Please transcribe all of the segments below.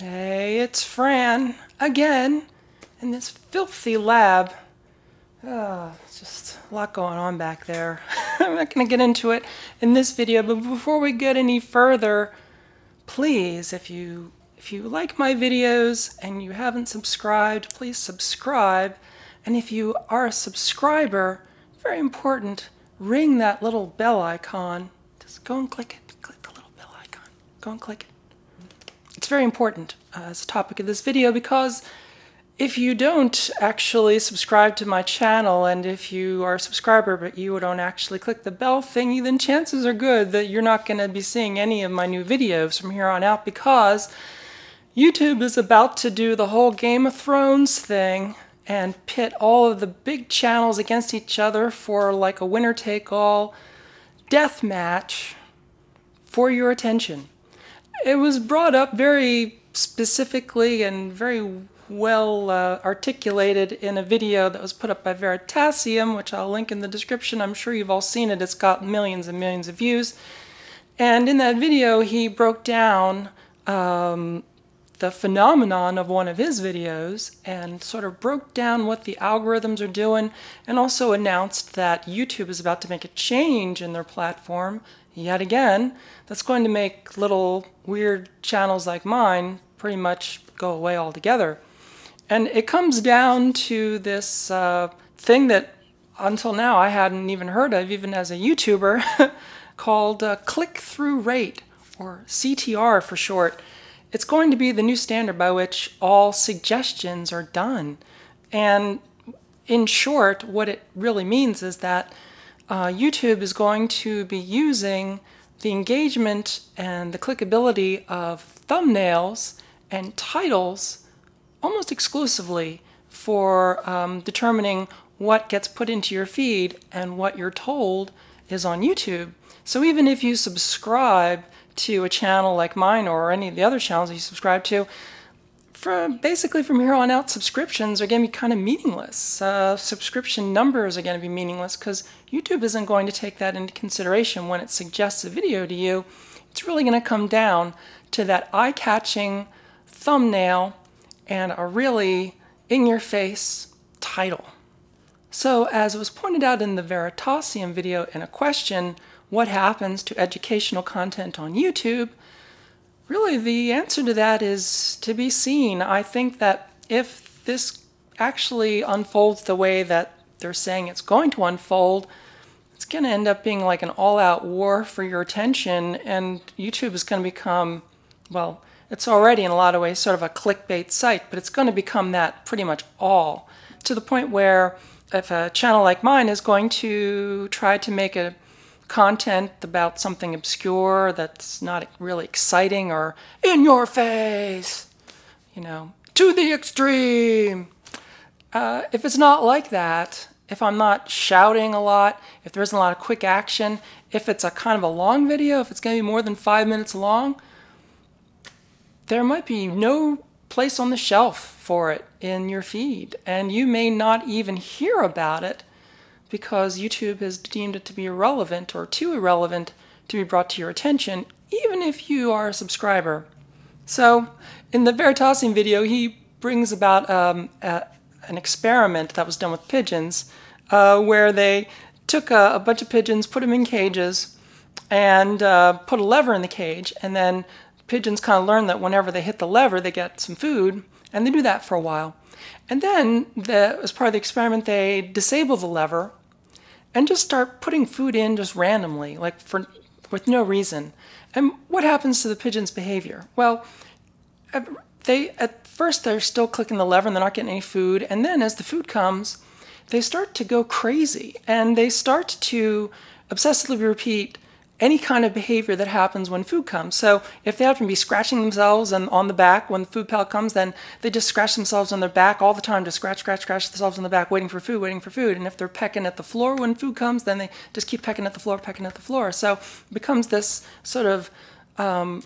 Hey, it's Fran again in this filthy lab. Oh, just a lot going on back there. I'm not going to get into it in this video, but before we get any further, please, if you if you like my videos and you haven't subscribed, please subscribe. And if you are a subscriber, very important, ring that little bell icon. Just go and click it. Click the little bell icon. Go and click it. It's very important uh, as a topic of this video because if you don't actually subscribe to my channel and if you are a subscriber but you don't actually click the bell thingy, then chances are good that you're not going to be seeing any of my new videos from here on out because YouTube is about to do the whole Game of Thrones thing and pit all of the big channels against each other for like a winner take all death match for your attention. It was brought up very specifically and very well uh, articulated in a video that was put up by Veritasium, which I'll link in the description. I'm sure you've all seen it. It's got millions and millions of views. And in that video, he broke down um, the phenomenon of one of his videos and sort of broke down what the algorithms are doing and also announced that YouTube is about to make a change in their platform yet again that's going to make little weird channels like mine pretty much go away altogether. And it comes down to this uh, thing that until now I hadn't even heard of, even as a YouTuber, called uh, click-through rate, or CTR for short. It's going to be the new standard by which all suggestions are done. And in short, what it really means is that uh, YouTube is going to be using the engagement and the clickability of thumbnails and titles almost exclusively for um, determining what gets put into your feed and what you're told is on YouTube. So even if you subscribe to a channel like mine or any of the other channels you subscribe to, from basically from here on out, subscriptions are going to be kind of meaningless. Uh, subscription numbers are going to be meaningless because YouTube isn't going to take that into consideration when it suggests a video to you. It's really going to come down to that eye-catching thumbnail and a really in-your-face title. So as was pointed out in the Veritasium video in a question, what happens to educational content on YouTube? Really the answer to that is to be seen. I think that if this actually unfolds the way that they're saying it's going to unfold, it's going to end up being like an all-out war for your attention and YouTube is going to become, well, it's already in a lot of ways sort of a clickbait site, but it's going to become that pretty much all to the point where if a channel like mine is going to try to make a content about something obscure that's not really exciting or in your face, you know, to the extreme. Uh, if it's not like that, if I'm not shouting a lot, if there isn't a lot of quick action, if it's a kind of a long video, if it's going to be more than five minutes long, there might be no place on the shelf for it in your feed, and you may not even hear about it because YouTube has deemed it to be irrelevant or too irrelevant to be brought to your attention, even if you are a subscriber. So, in the Veritasium video, he brings about um, a, an experiment that was done with pigeons, uh, where they took a, a, bunch of pigeons, put them in cages, and uh, put a lever in the cage, and then pigeons kind of learn that whenever they hit the lever, they get some food, and they do that for a while. And then, the, as part of the experiment, they disable the lever and just start putting food in just randomly, like for with no reason. And what happens to the pigeon's behavior? Well, they at first they're still clicking the lever and they're not getting any food, and then as the food comes, they start to go crazy and they start to obsessively repeat any kind of behavior that happens when food comes. So if they happen to be scratching themselves and on the back when the food pallet comes, then they just scratch themselves on their back all the time, just scratch, scratch, scratch themselves on the back, waiting for food, waiting for food. And if they're pecking at the floor when food comes, then they just keep pecking at the floor, pecking at the floor. So it becomes this sort of um,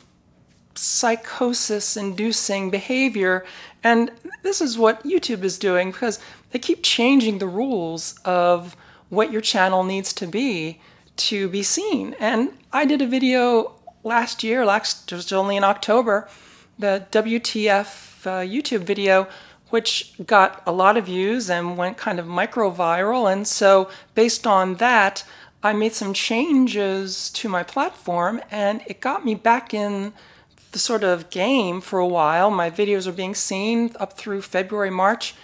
psychosis-inducing behavior. And this is what YouTube is doing because they keep changing the rules of what your channel needs to be to be seen. And I did a video last year, last, was only in October, the WTF uh, YouTube video, which got a lot of views and went kind of micro viral. And so, based on that, I made some changes to my platform and it got me back in the sort of game for a while. My videos are being seen up through February, March.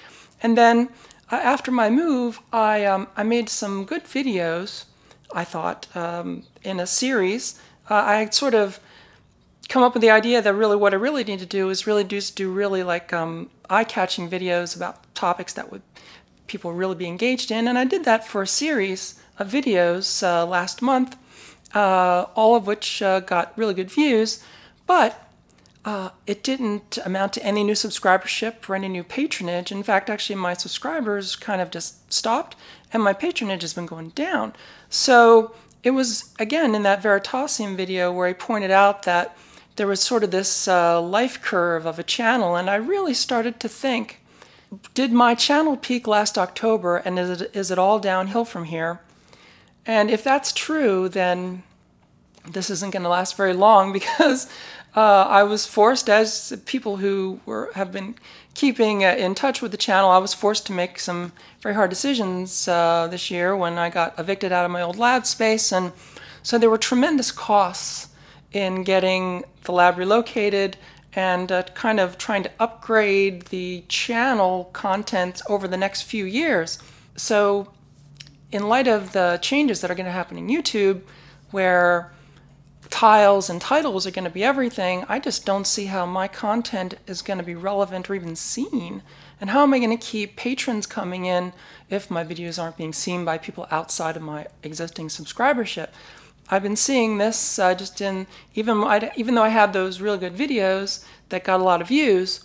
And then uh, after my move, I, um, I made some good videos, I thought, um, in a series. Uh, I sort of come up with the idea that really what I really need to do is really just do really like um, eye-catching videos about topics that would people really be engaged in. And I did that for a series of videos uh, last month, uh, all of which uh, got really good views. But uh, it didn't amount to any new subscribership or any new patronage. In fact, actually, my subscribers kind of just stopped, and my patronage has been going down. So it was, again, in that Veritasium video where I pointed out that there was sort of this uh, life curve of a channel, and I really started to think, did my channel peak last October, and is it, is it all downhill from here? And if that's true, then this isn't going to last very long because uh, I was forced, as people who were have been keeping uh, in touch with the channel, I was forced to make some very hard decisions uh, this year when I got evicted out of my old lab space, and so there were tremendous costs in getting the lab relocated and uh, kind of trying to upgrade the channel content over the next few years. So, in light of the changes that are going to happen in YouTube, where tiles and titles are going to be everything, I just don't see how my content is going to be relevant or even seen. And how am I going to keep patrons coming in if my videos aren't being seen by people outside of my existing subscribership? I've been seeing this uh, just in, even, even though I had those really good videos that got a lot of views,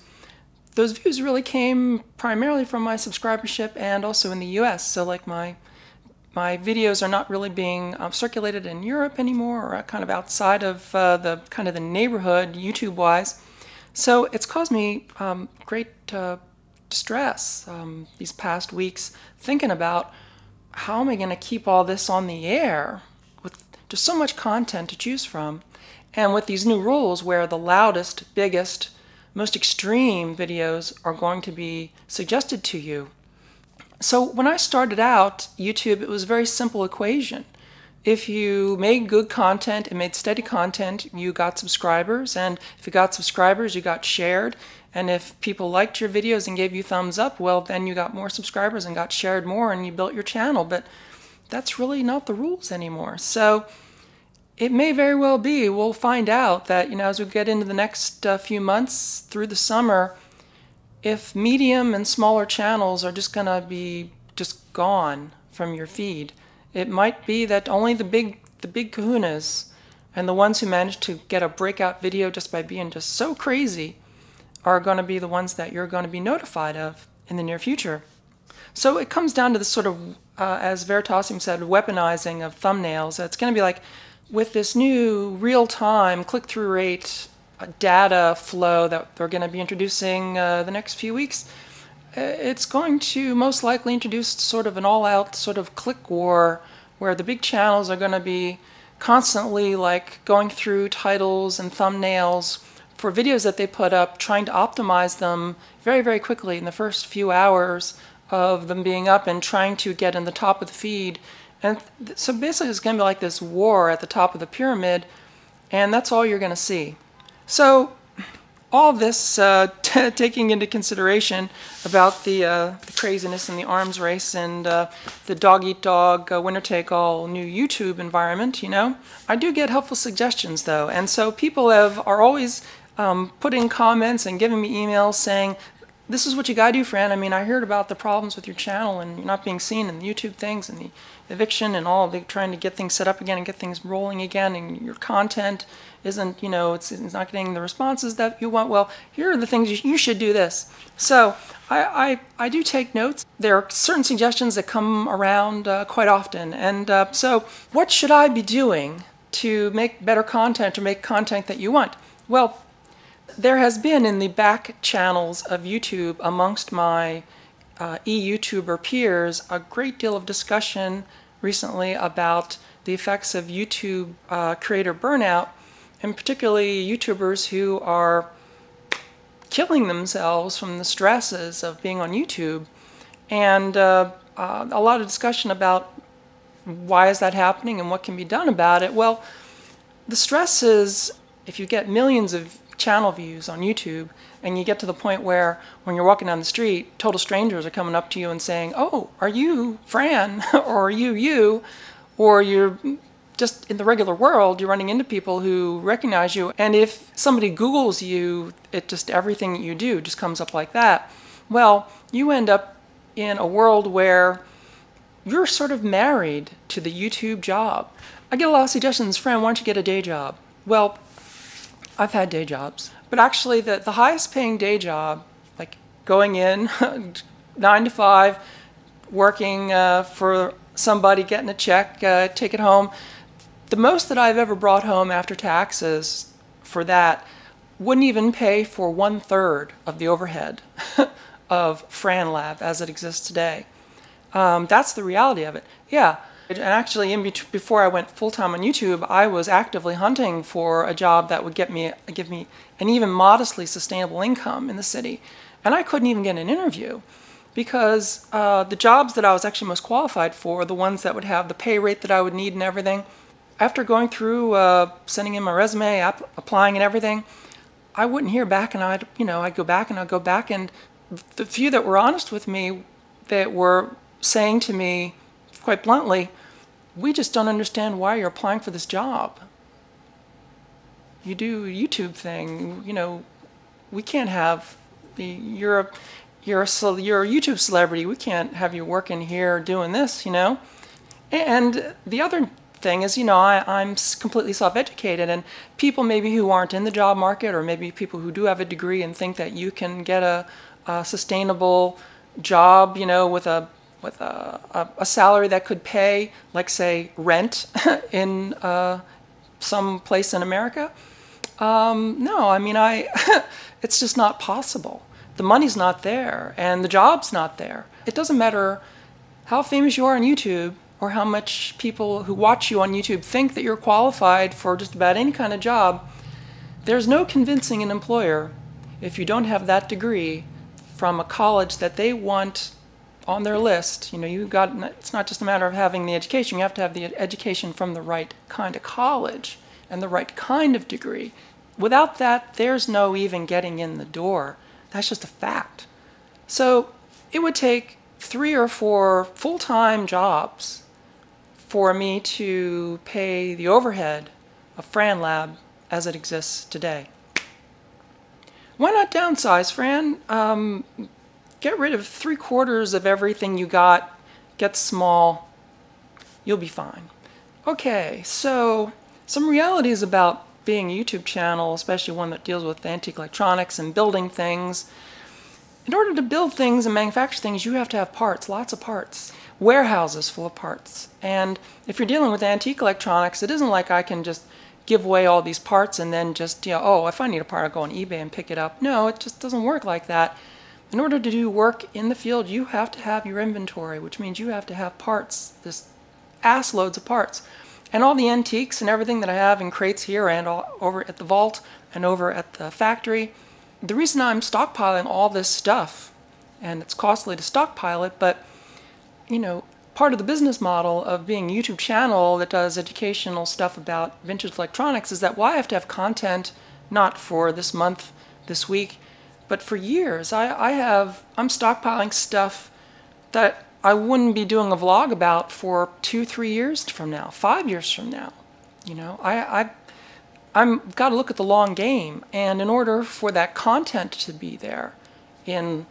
those views really came primarily from my subscribership and also in the US. So like my my videos are not really being um, circulated in Europe anymore or kind of outside of uh, the kind of the neighborhood YouTube wise. So it's caused me um, great uh, distress um, these past weeks thinking about how am I going to keep all this on the air with just so much content to choose from and with these new rules where the loudest, biggest, most extreme videos are going to be suggested to you so when I started out YouTube, it was a very simple equation. If you made good content and made steady content, you got subscribers. And if you got subscribers, you got shared. And if people liked your videos and gave you thumbs up, well, then you got more subscribers and got shared more and you built your channel. But that's really not the rules anymore. So it may very well be, we'll find out that, you know, as we get into the next uh, few months through the summer, if medium and smaller channels are just going to be just gone from your feed, it might be that only the big the big kahunas and the ones who manage to get a breakout video just by being just so crazy are going to be the ones that you're going to be notified of in the near future. So it comes down to this sort of, uh, as Veritasium said, weaponizing of thumbnails. It's going to be like with this new real-time click-through rate data flow that we're going to be introducing uh, the next few weeks, uh, it's going to most likely introduce sort of an all-out sort of click war where the big channels are going to be constantly like going through titles and thumbnails for videos that they put up, trying to optimize them very, very quickly in the first few hours of them being up and trying to get in the top of the feed. And so basically it's going to be like this war at the top of the pyramid, and that's all you're going to see. So all this uh, taking into consideration about the, uh, the, craziness in the arms race and uh, the dog-eat-dog, -dog, uh, winner-take-all new YouTube environment, you know, I do get helpful suggestions though. And so people have are always um, putting comments and giving me emails saying, this is what you gotta do, Fran. I mean, I heard about the problems with your channel and you're not being seen and the YouTube things and the eviction and all, the trying to get things set up again and get things rolling again and your content isn't, you know, it's, it's not getting the responses that you want. Well, here are the things you, you should do this. So I, I, I, do take notes. There are certain suggestions that come around uh, quite often. And uh, so what should I be doing to make better content or make content that you want? Well, there has been in the back channels of YouTube amongst my uh, e-YouTuber peers a great deal of discussion recently about the effects of YouTube uh, creator burnout and particularly YouTubers who are killing themselves from the stresses of being on YouTube. And uh, uh, a lot of discussion about why is that happening and what can be done about it. Well, the stress is if you get millions of channel views on YouTube and you get to the point where when you're walking down the street, total strangers are coming up to you and saying, Oh, are you Fran? or are you you? Or you're just in the regular world, you're running into people who recognize you. And if somebody Googles you, it just everything you do just comes up like that. Well, you end up in a world where you're sort of married to the YouTube job. I get a lot of suggestions, Fran, why don't you get a day job? Well, I've had day jobs, but actually the, the highest paying day job, like going in nine to five, working uh, for somebody, getting a check, uh, take it home, the most that I've ever brought home after taxes for that wouldn't even pay for one third of the overhead of FranLab as it exists today. Um, that's the reality of it. Yeah. And actually, in before I went full time on YouTube, I was actively hunting for a job that would get me, give me an even modestly sustainable income in the city. And I couldn't even get an interview because uh, the jobs that I was actually most qualified for, the ones that would have the pay rate that I would need and everything, after going through uh, sending in my resume, ap- applying and everything, I wouldn't hear back, and I'd you know I'd go back and I'd go back, and the few that were honest with me, that were saying to me, quite bluntly, "We just don't understand why you're applying for this job. You do a YouTube thing, you know, we can't have the you're a you're a you're a YouTube celebrity. We can't have you working here doing this, you know." And the other thing is, you know, I, I'm completely self-educated, and people maybe who aren't in the job market, or maybe people who do have a degree and think that you can get a, a sustainable job, you know, with a with a, a, a, salary that could pay, like say, rent in uh, some place in America. Um, no, I mean, I it's just not possible. The money's not there, and the job's not there. It doesn't matter how famous you are on YouTube or how much people who watch you on YouTube think that you're qualified for just about any kind of job, there's no convincing an employer if you don't have that degree from a college that they want on their list. You know, you got it's not just a matter of having the education, you have to have the education from the right kind of college and the right kind of degree. Without that, there's no even getting in the door. That's just a fact. So, it would take three or four full-time jobs for me to pay the overhead of Fran Lab as it exists today. Why not downsize, Fran? Um, get rid of three quarters of everything you got, get small, you'll be fine. Okay, so some realities about being a YouTube channel, especially one that deals with antique electronics and building things. In order to build things and manufacture things, you have to have parts, lots of parts warehouses full of parts. And if you're dealing with antique electronics, it isn't like I can just give away all these parts and then just, you know, oh, if I need a part, I'll go on eBay and pick it up. No, it just doesn't work like that. In order to do work in the field, you have to have your inventory, which means you have to have parts, this ass loads of parts. And all the antiques and everything that I have in crates here and all over at the vault and over at the factory, the reason I'm stockpiling all this stuff, and it's costly to stockpile it, but you know, part of the business model of being a YouTube channel that does educational stuff about vintage electronics is that why I have to have content not for this month, this week, but for years. I, I have I'm stockpiling stuff that I wouldn't be doing a vlog about for two, three years from now, five years from now. You know, I, I I'm got to look at the long game, and in order for that content to be there in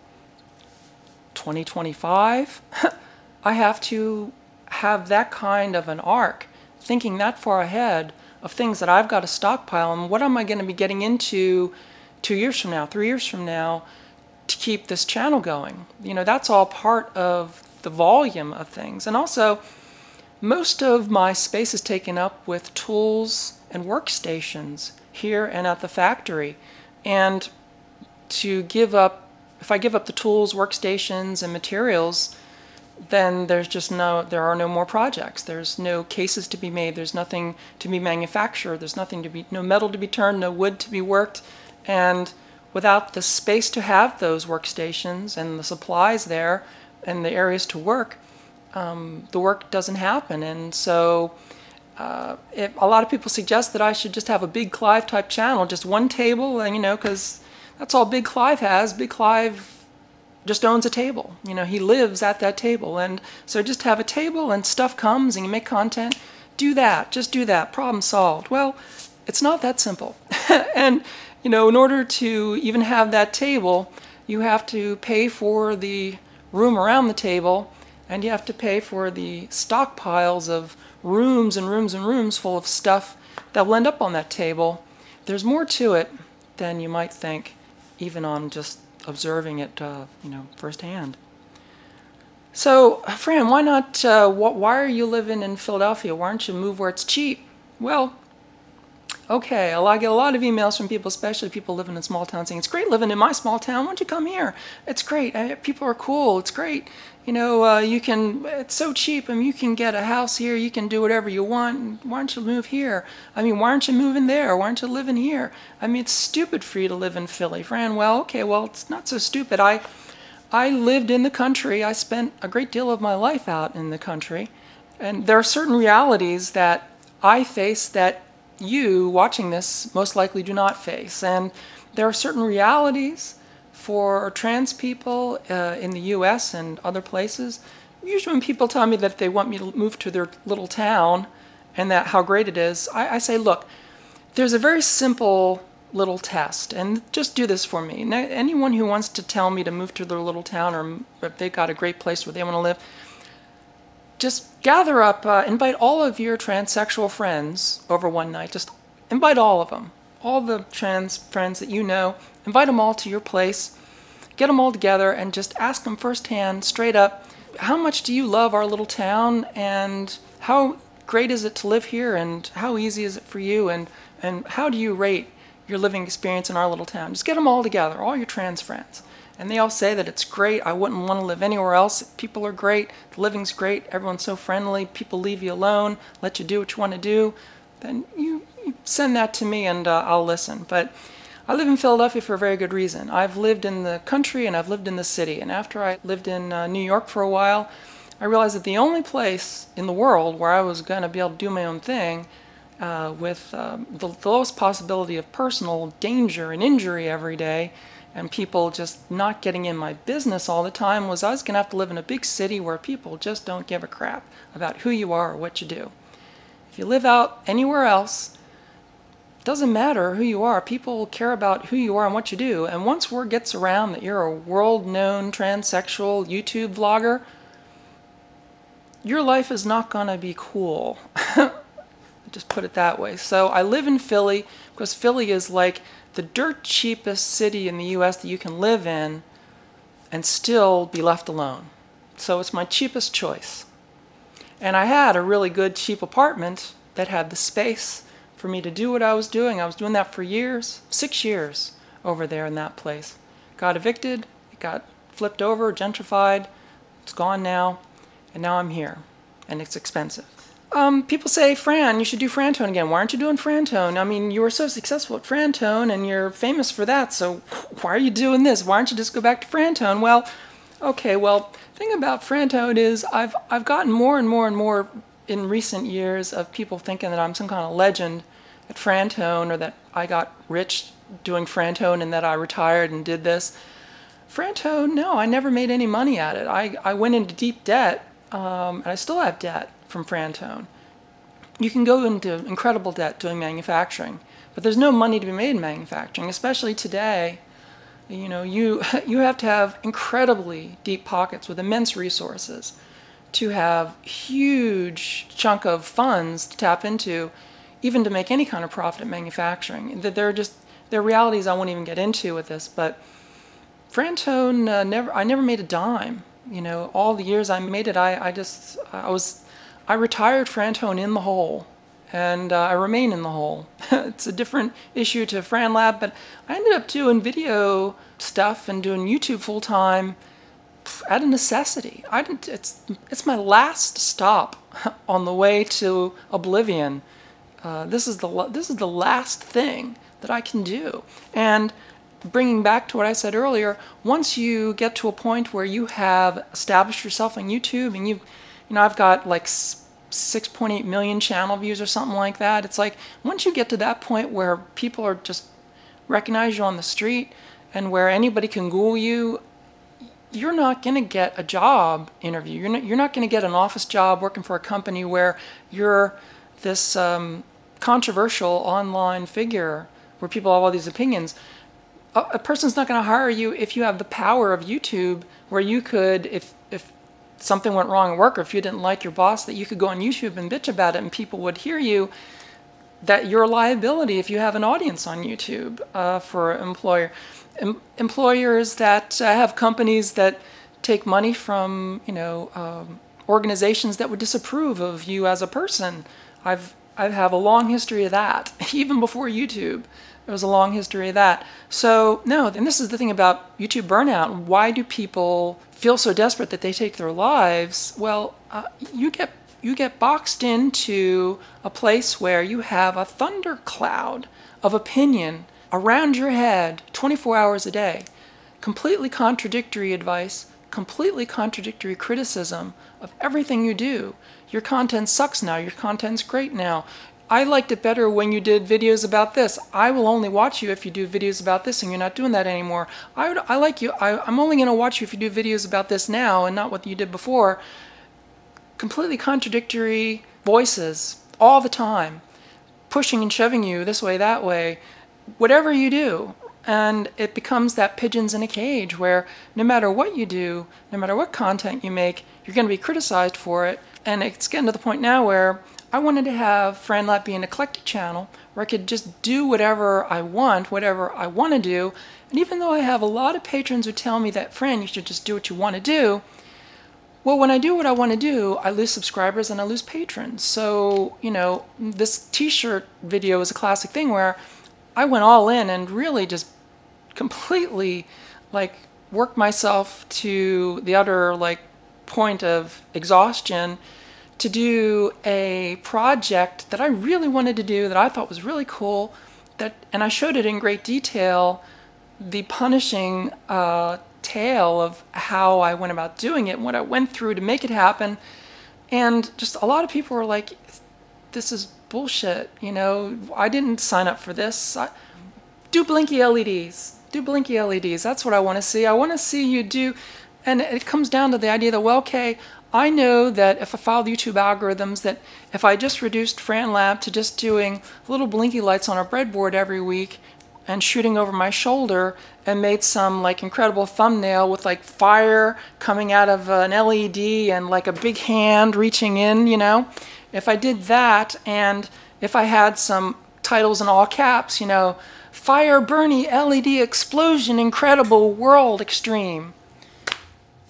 2025. I have to have that kind of an arc, thinking that far ahead of things that I've got to stockpile and what am I going to be getting into two years from now, three years from now to keep this channel going. You know, that's all part of the volume of things. And also, most of my space is taken up with tools and workstations here and at the factory. And to give up, if I give up the tools, workstations, and materials, then there's just no there are no more projects there's no cases to be made there's nothing to be manufactured there's nothing to be no metal to be turned no wood to be worked and without the space to have those workstations and the supplies there and the areas to work, um, the work doesn't happen. And so uh, it, a lot of people suggest that I should just have a Big Clive type channel, just one table, and you know, because that's all Big Clive has. Big Clive just owns a table. You know, he lives at that table. And so just have a table and stuff comes and you make content. Do that. Just do that. Problem solved. Well, it's not that simple. and, you know, in order to even have that table, you have to pay for the room around the table and you have to pay for the stockpiles of rooms and rooms and rooms full of stuff that will end up on that table. There's more to it than you might think, even on just observing it, uh, you know, firsthand. So, Fran, why not? Uh, wh why are you living in Philadelphia? Why don't you move where it's cheap? Well, okay, I get a lot of emails from people, especially people living in small towns, saying it's great living in my small town. Why don't you come here? It's great. I, people are cool. It's great you know, uh, you can, it's so cheap. I mean, you can get a house here, you can do whatever you want. Why don't you move here? I mean, why aren't you moving there? Why aren't you living here? I mean, it's stupid for you to live in Philly. Fran, well, okay, well, it's not so stupid. I, I lived in the country. I spent a great deal of my life out in the country. And there are certain realities that I face that you, watching this, most likely do not face. And there are certain realities for trans people uh, in the US and other places, usually when people tell me that they want me to move to their little town and that how great it is, I, I say, look, there's a very simple little test, and just do this for me. Now, anyone who wants to tell me to move to their little town or if they've got a great place where they want to live, just gather up, uh, invite all of your transsexual friends over one night. Just invite all of them, all the trans friends that you know, Invite them all to your place, get them all together, and just ask them firsthand, straight up, how much do you love our little town, and how great is it to live here, and how easy is it for you, and, and how do you rate your living experience in our little town? Just get them all together, all your trans friends. And they all say that it's great. I wouldn't want to live anywhere else. People are great. The living's great. Everyone's so friendly. People leave you alone, let you do what you want to do. Then you, you send that to me and uh, I'll listen. But I live in Philadelphia for a very good reason. I've lived in the country and I've lived in the city. And after I lived in uh, New York for a while, I realized that the only place in the world where I was going to be able to do my own thing uh, with um, the, the lowest possibility of personal danger and injury every day and people just not getting in my business all the time was I was going to have to live in a big city where people just don't give a crap about who you are or what you do. If you live out anywhere else, it doesn't matter who you are. People will care about who you are and what you do. And once word gets around that you're a world-known transsexual YouTube vlogger, your life is not going to be cool. Just put it that way. So I live in Philly because Philly is like the dirt cheapest city in the U.S. that you can live in and still be left alone. So it's my cheapest choice. And I had a really good cheap apartment that had the space for me to do what I was doing. I was doing that for years, six years over there in that place. Got evicted, it got flipped over, gentrified, it's gone now, and now I'm here, and it's expensive. Um, people say, Fran, you should do Frantone again. Why aren't you doing Frantone? I mean, you were so successful at Frantone, and you're famous for that, so why are you doing this? Why don't you just go back to Frantone? Well, okay, well, thing about Frantone is I've, I've gotten more and more and more in recent years of people thinking that I'm some kind of legend at Frantone or that I got rich doing Frantone and that I retired and did this. Frantone, no, I never made any money at it. I, I went into deep debt, um, and I still have debt from Frantone. You can go into incredible debt doing manufacturing, but there's no money to be made in manufacturing, especially today. You know, you, you have to have incredibly deep pockets with immense resources to have huge chunk of funds to tap into even to make any kind of profit in manufacturing. There are just there are realities I won't even get into with this, but Frantone uh, never I never made a dime. You know, all the years I made it, I, I just I was I retired Frantone in the hole, and uh, I remain in the hole. it's a different issue to FranLab, but I ended up doing video stuff and doing YouTube full time out of necessity. I didn't. It's it's my last stop on the way to oblivion uh, this is the this is the last thing that I can do. And bringing back to what I said earlier, once you get to a point where you have established yourself on YouTube and you, you know, I've got like 6.8 million channel views or something like that. It's like once you get to that point where people are just recognize you on the street and where anybody can Google you, you're not going to get a job interview. You're not, you're not going to get an office job working for a company where you're this um, controversial online figure where people have all these opinions. A, a person's not going to hire you if you have the power of YouTube where you could, if, if something went wrong at work or if you didn't like your boss, that you could go on YouTube and bitch about it and people would hear you that you're a liability if you have an audience on YouTube uh, for employer. Em employers that uh, have companies that take money from, you know, um, organizations that would disapprove of you as a person. I've I have a long history of that, even before YouTube. There was a long history of that. So no, and this is the thing about YouTube burnout. Why do people feel so desperate that they take their lives? Well, uh, you get you get boxed into a place where you have a thundercloud of opinion around your head 24 hours a day. Completely contradictory advice, completely contradictory criticism of everything you do. Your content sucks now, your content's great now. I liked it better when you did videos about this. I will only watch you if you do videos about this and you're not doing that anymore. I, would, I like you, I, I'm only going to watch you if you do videos about this now and not what you did before completely contradictory voices all the time, pushing and shoving you this way, that way, whatever you do. And it becomes that pigeons in a cage where no matter what you do, no matter what content you make, you're going to be criticized for it. And it's getting to the point now where I wanted to have FranLab be an eclectic channel where I could just do whatever I want, whatever I want to do. And even though I have a lot of patrons who tell me that, Fran, you should just do what you want to do, well, when I do what I want to do, I lose subscribers and I lose patrons. So, you know, this t-shirt video is a classic thing where I went all in and really just completely like worked myself to the utter like point of exhaustion to do a project that I really wanted to do that I thought was really cool that and I showed it in great detail the punishing uh, tale of how I went about doing it and what I went through to make it happen. And just a lot of people were like, this is bullshit. You know, I didn't sign up for this. I, do blinky LEDs. Do blinky LEDs. That's what I want to see. I want to see you do. And it comes down to the idea that, well, okay, I know that if I followed YouTube algorithms, that if I just reduced FranLab to just doing little blinky lights on a breadboard every week and shooting over my shoulder and made some like incredible thumbnail with like fire coming out of an LED and like a big hand reaching in, you know. If I did that and if I had some titles in all caps, you know, Fire Bernie LED Explosion Incredible World Extreme,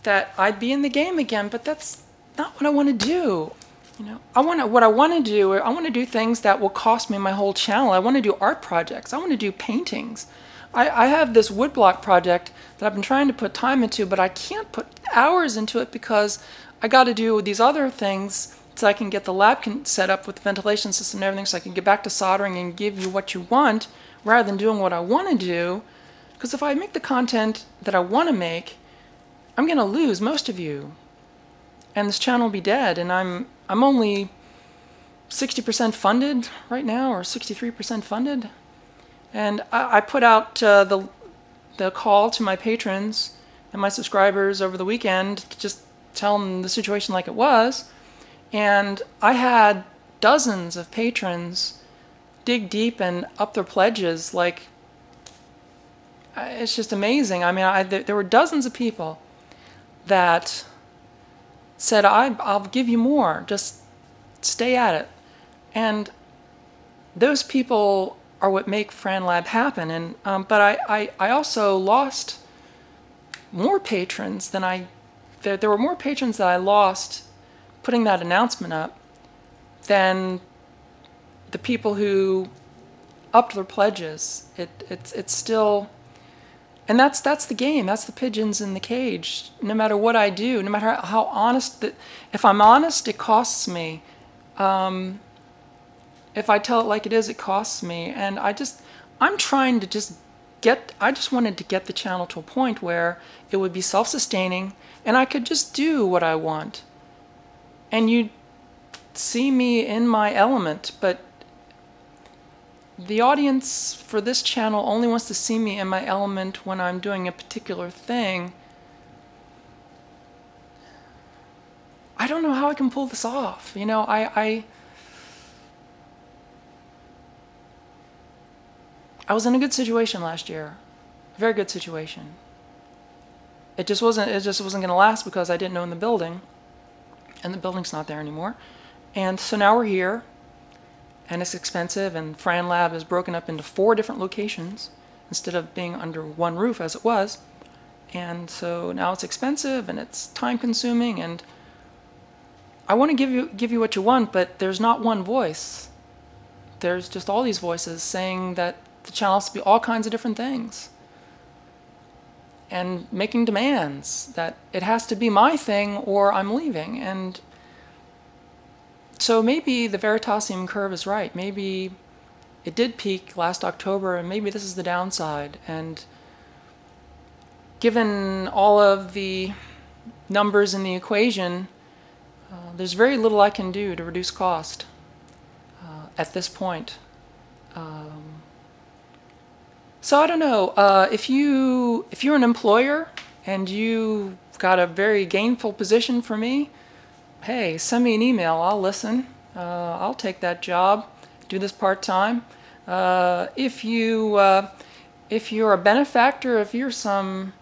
that I'd be in the game again, but that's not what I want to do. You know, I want to, what I want to do, I want to do things that will cost me my whole channel. I want to do art projects. I want to do paintings. I, I have this woodblock project that I've been trying to put time into, but I can't put hours into it because I got to do these other things so I can get the lab set up with the ventilation system and everything so I can get back to soldering and give you what you want rather than doing what I want to do. Because if I make the content that I want to make, I'm going to lose most of you. And this channel will be dead, and I'm I'm only 60% funded right now, or 63% funded. And I, I put out uh, the, the call to my patrons and my subscribers over the weekend to just tell them the situation like it was. And I had dozens of patrons dig deep and up their pledges like it's just amazing. I mean, I, there were dozens of people that said, I, I'll give you more, just stay at it. And those people are what make FranLab happen. And um, but I, I, I also lost more patrons than I. There, there were more patrons that I lost putting that announcement up than the people who upped their pledges. It, it's it's still and that's that's the game. That's the pigeons in the cage. No matter what i do no matter how honest that if i'm honest it costs me. Um, if i tell it like it is it costs me. And i just i'm trying to just get I just wanted to get the channel to a point where it would be self-sustaining and I could just do what I want. And you see me in my element, but the audience for this channel only wants to see me in my element when I'm doing a particular thing. I don't know how I can pull this off. You know, I, I I was in a good situation last year. Very good situation. It just wasn't it just wasn't gonna last because I didn't own the building. And the building's not there anymore. And so now we're here and it's expensive and Fran Lab is broken up into four different locations instead of being under one roof as it was. And so now it's expensive and it's time consuming and I want to give you give you what you want, but there's not one voice. There's just all these voices saying that the channel has to be all kinds of different things. And making demands that it has to be my thing or I'm leaving. And so maybe the Veritasium curve is right. Maybe it did peak last October and maybe this is the downside. And given all of the numbers in the equation, uh, there's very little I can do to reduce cost uh, at this point. Um, so I don't know uh, if you if you're an employer and you got a very gainful position for me. Hey, send me an email. I'll listen. Uh, I'll take that job. Do this part time. Uh, if you uh, if you're a benefactor, if you're some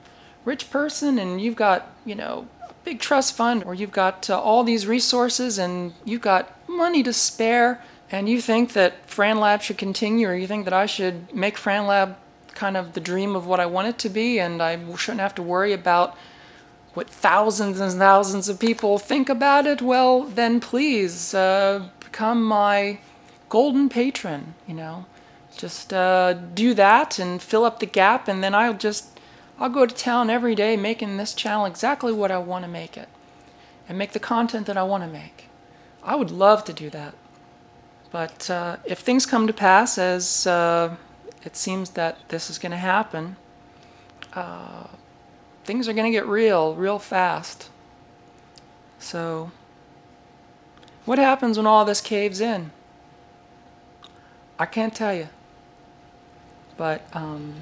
rich person and you've got you know a big trust fund or you've got uh, all these resources and you've got money to spare and you think that FranLab should continue or you think that I should make FranLab kind of the dream of what I want it to be, and I shouldn't have to worry about what thousands and thousands of people think about it, well, then please uh, become my golden patron, you know. Just uh, do that and fill up the gap, and then I'll just, I'll go to town every day making this channel exactly what I want to make it and make the content that I want to make. I would love to do that. But uh, if things come to pass as uh, it seems that this is going to happen. Things are going to get real, real fast. So, what happens when all this caves in? I can't tell you. But, um,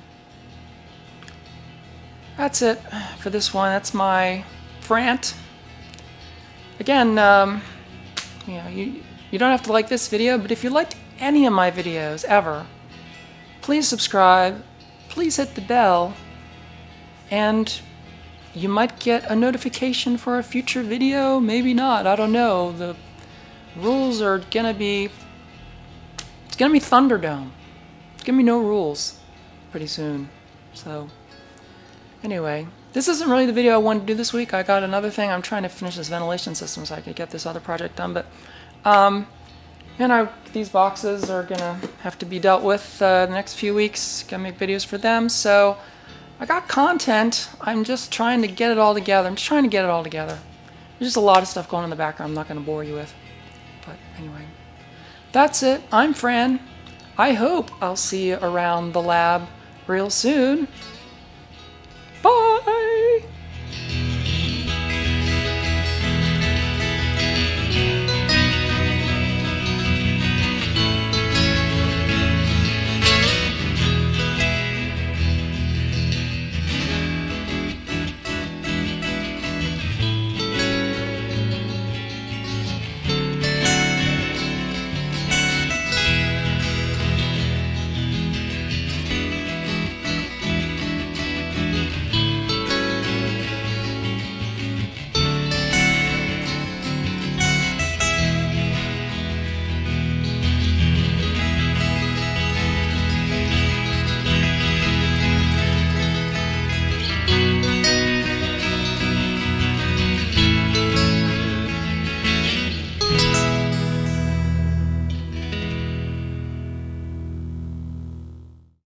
that's it for this one. That's my rant. Again, um, you know, you, you don't have to like this video, but if you liked any of my videos ever, please subscribe, please hit the bell, and you might get a notification for a future video, maybe not, I don't know. The rules are gonna be, it's gonna be Thunderdome. It's gonna be no rules pretty soon. So, anyway, this isn't really the video I wanted to do this week. I got another thing. I'm trying to finish this ventilation system so I could get this other project done, but, um, and I, these boxes are gonna have to be dealt with uh, the next few weeks. Gotta make videos for them. So I got content. I'm just trying to get it all together. I'm just trying to get it all together. There's just a lot of stuff going in the background I'm not going to bore you with. But anyway, that's it. I'm Fran. I hope I'll see you around the lab real soon. Bye!